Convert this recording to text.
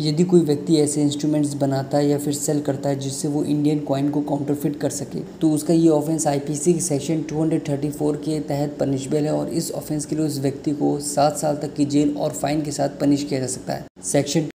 यदि कोई व्यक्ति ऐसे इंस्ट्रूमेंट्स बनाता है या फिर सेल करता है जिससे वो इंडियन कॉइन को काउंटरफिट कर सके तो उसका ये ऑफेंस आईपीसी के सेक्शन 234 के तहत पनिशबल है और इस ऑफेंस के लिए उस व्यक्ति को सात साल तक की जेल और फाइन के साथ पनिश किया जा सकता है। सेक्शन